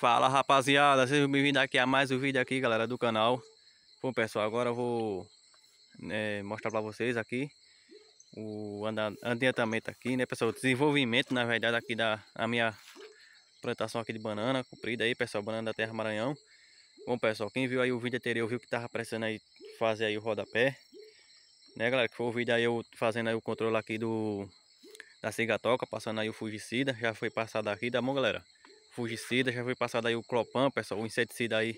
Fala rapaziada, sejam bem-vindos aqui a mais um vídeo aqui galera do canal. Bom pessoal, agora eu vou é, mostrar para vocês aqui O adiantamento aqui né pessoal, o desenvolvimento na verdade aqui da a minha plantação aqui de banana comprida aí pessoal, banana da terra Maranhão. Bom pessoal, quem viu aí o vídeo anterior viu que tava precisando aí fazer aí o rodapé Né galera, que foi o vídeo aí eu fazendo aí o controle aqui do da cigatoca, passando aí o fungicida, já foi passado aqui, tá bom galera? Fungicida, já foi passado aí o Clopan, pessoal, o inseticida aí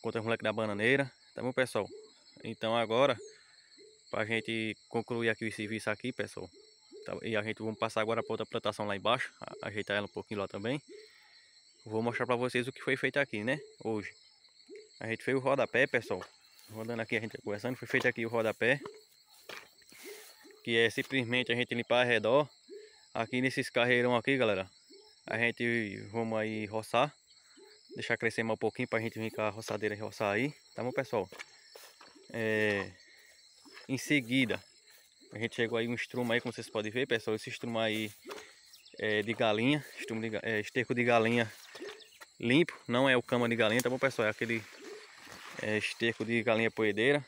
contra o moleque da bananeira, tá bom, pessoal? Então agora, pra gente concluir aqui o serviço aqui, pessoal, tá, e a gente vamos passar agora para outra plantação lá embaixo, ajeitar ela um pouquinho lá também. Vou mostrar para vocês o que foi feito aqui, né, hoje. A gente fez o rodapé, pessoal, rodando aqui a gente conversando, foi feito aqui o rodapé, que é simplesmente a gente limpar ao redor, aqui nesses carreirão aqui, galera, a gente vamos aí roçar. Deixar crescer mais um pouquinho para a gente vir com a roçadeira e roçar aí. Tá bom, pessoal? É... Em seguida, a gente chegou aí um estrumo aí, como vocês podem ver, pessoal. Esse estrumo aí é de galinha, estrumo de, é, esterco de galinha limpo. Não é o cama de galinha, tá bom, pessoal? É aquele é, esterco de galinha poedeira.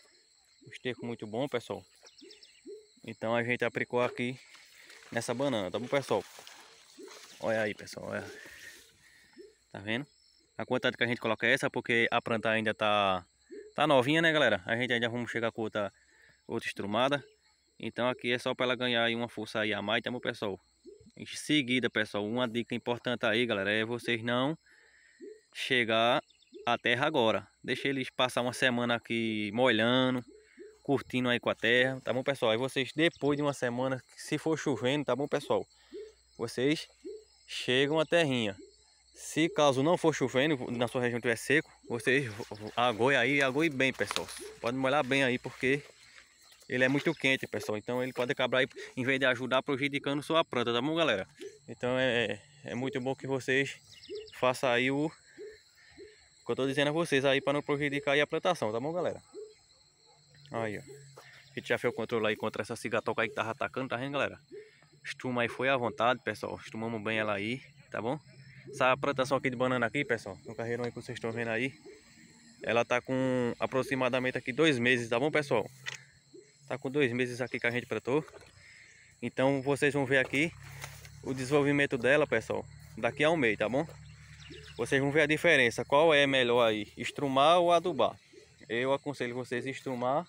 Um esterco muito bom, pessoal. Então a gente aplicou aqui nessa banana, tá bom, pessoal? Olha aí, pessoal, olha. Tá vendo? A quantidade que a gente coloca é essa porque a planta ainda tá, tá novinha, né, galera? A gente ainda vamos chegar com outra, outra estrumada. Então aqui é só para ela ganhar aí uma força aí a mais, tá bom, pessoal? Em seguida, pessoal, uma dica importante aí, galera, é vocês não chegar à terra agora. Deixa eles passar uma semana aqui molhando, curtindo aí com a terra, tá bom, pessoal? Aí vocês, depois de uma semana, se for chovendo, tá bom, pessoal? Vocês chegam a terrinha. Se caso não for chovendo, na sua região estiver seco, vocês agoem aí, agoem bem, pessoal. Pode molhar bem aí, porque ele é muito quente, pessoal. Então ele pode acabar aí, em vez de ajudar, prejudicando sua planta, tá bom, galera? Então é, é muito bom que vocês façam aí o, o que eu tô dizendo a vocês aí, para não prejudicar a plantação, tá bom, galera? Aí, ó. A gente já fez o controle aí contra essa cigatoca aí que tava atacando, tá vendo, galera? Estruma aí foi à vontade, pessoal. Estrumamos bem ela aí, tá bom? Essa plantação aqui de banana aqui, pessoal, no carreirão aí que vocês estão vendo aí, ela tá com aproximadamente aqui dois meses, tá bom, pessoal? Tá com dois meses aqui que a gente plantou. Então vocês vão ver aqui o desenvolvimento dela, pessoal, daqui a um mês, tá bom? Vocês vão ver a diferença, qual é melhor aí, estrumar ou adubar. Eu aconselho vocês estrumar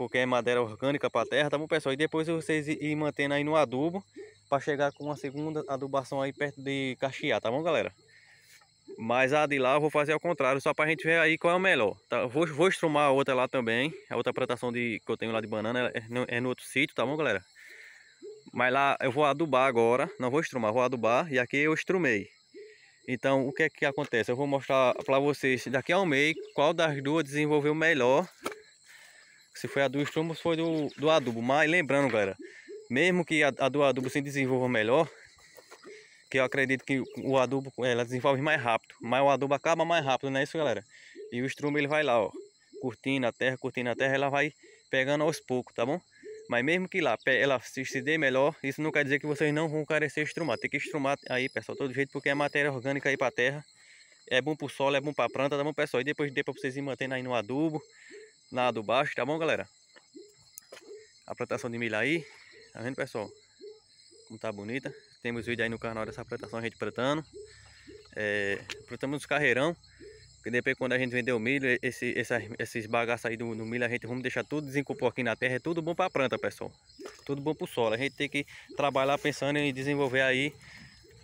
porque é madeira orgânica para a terra, tá bom pessoal? E depois vocês ir mantendo aí no adubo para chegar com uma segunda adubação aí perto de Caxiá, tá bom galera? Mas a de lá eu vou fazer ao contrário, só para a gente ver aí qual é o melhor. Tá? Vou, vou estrumar a outra lá também, a outra plantação de, que eu tenho lá de banana é no, é no outro sítio, tá bom galera? Mas lá eu vou adubar agora, não vou estrumar, vou adubar e aqui eu estrumei. Então o que é que acontece? Eu vou mostrar para vocês daqui a um mês qual das duas desenvolveu melhor se foi a do estrumo, foi do, do adubo. Mas lembrando, galera, mesmo que a, a do adubo se desenvolva melhor, que eu acredito que o adubo ela desenvolve mais rápido, mas o adubo acaba mais rápido, não é isso, galera? E o estrumo ele vai lá, ó, curtindo a terra, curtindo a terra, ela vai pegando aos poucos, tá bom? Mas mesmo que lá ela se, se dê melhor, isso não quer dizer que vocês não vão carecer estrumar. Tem que estrumar aí, pessoal, todo jeito, porque é matéria orgânica aí para a terra. É bom para o solo, é bom para a planta, tá bom, pessoal? E depois, depois vocês ir mantendo aí no adubo, lado baixo, tá bom, galera? A plantação de milho aí, tá vendo, pessoal? Como tá bonita. Temos vídeo aí no canal dessa plantação, a gente plantando. É, plantamos os carreirão, porque depois quando a gente vender o milho, esse, essa, esses bagaços aí do, do, milho, a gente vamos deixar tudo desenculpar aqui na terra. É tudo bom pra planta, pessoal. Tudo bom pro solo. A gente tem que trabalhar pensando em desenvolver aí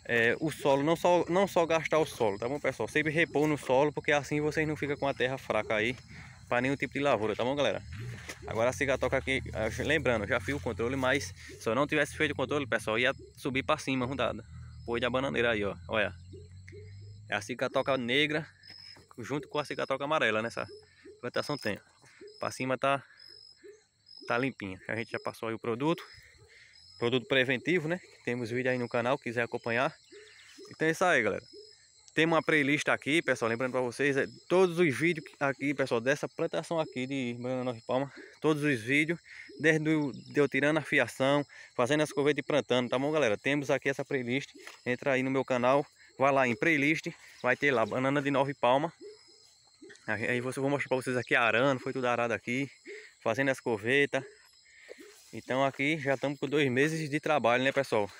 é, o solo, não só, não só gastar o solo, tá bom, pessoal? Sempre repor no solo, porque assim vocês não ficam com a terra fraca aí para nenhum tipo de lavoura, tá bom, galera? Agora a cigatoca aqui, lembrando, já fiz o controle, mas se eu não tivesse feito o controle, pessoal, ia subir para cima, rundada. Pôs a bananeira aí, ó, olha. É a cigatoca negra junto com a cigatoca amarela nessa plantação tem. Para cima tá tá limpinha. A gente já passou aí o produto. Produto preventivo, né? Temos vídeo aí no canal, quiser acompanhar. Então é isso aí, galera. Tem uma playlist aqui, pessoal, lembrando para vocês, é, todos os vídeos aqui, pessoal, dessa plantação aqui de banana de palma, todos os vídeos, desde o, eu tirando a fiação, fazendo as corvetas e plantando, tá bom, galera? Temos aqui essa playlist, entra aí no meu canal, vai lá em playlist, vai ter lá banana de nove palmas. Aí você vou mostrar para vocês aqui arando, foi tudo arado aqui, fazendo as covetas. Então aqui já estamos com dois meses de trabalho, né pessoal?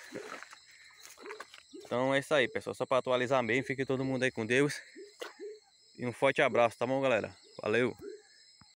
Então é isso aí, pessoal. Só para atualizar mesmo. Fique todo mundo aí com Deus. E um forte abraço, tá bom, galera? Valeu!